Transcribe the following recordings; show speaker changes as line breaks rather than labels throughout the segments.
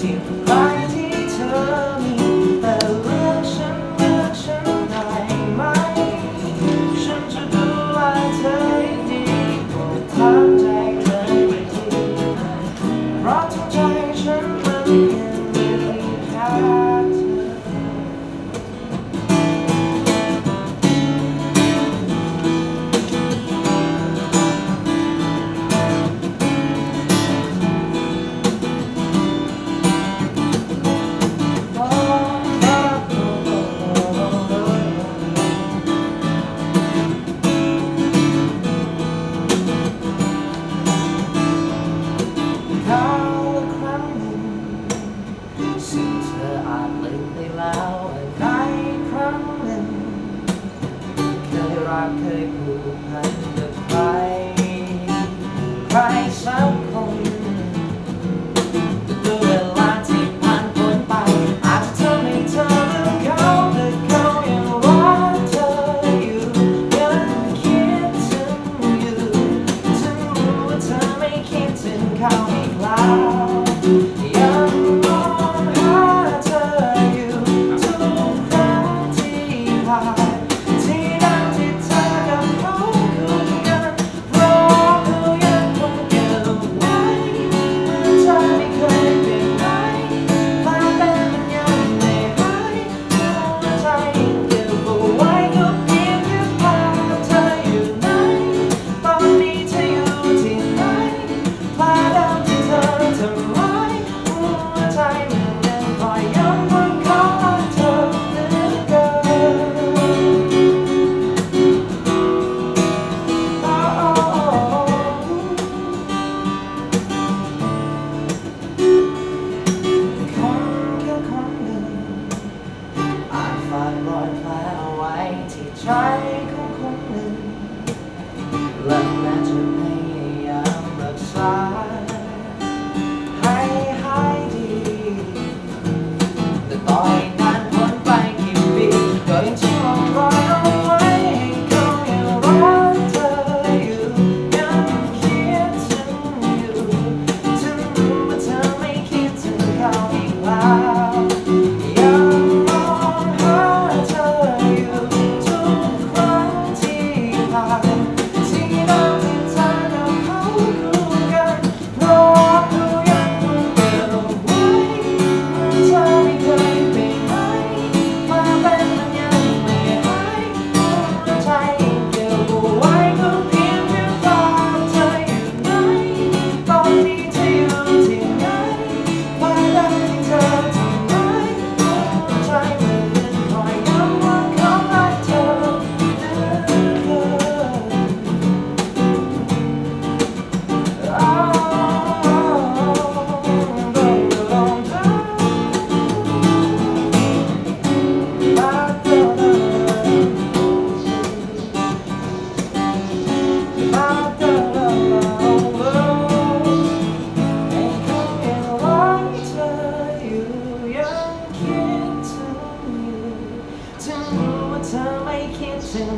te vai. seems that I'm lately loud and I crying. Kelly Rock, Kelly Pool, and the cry, cry sound.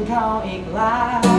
call it life.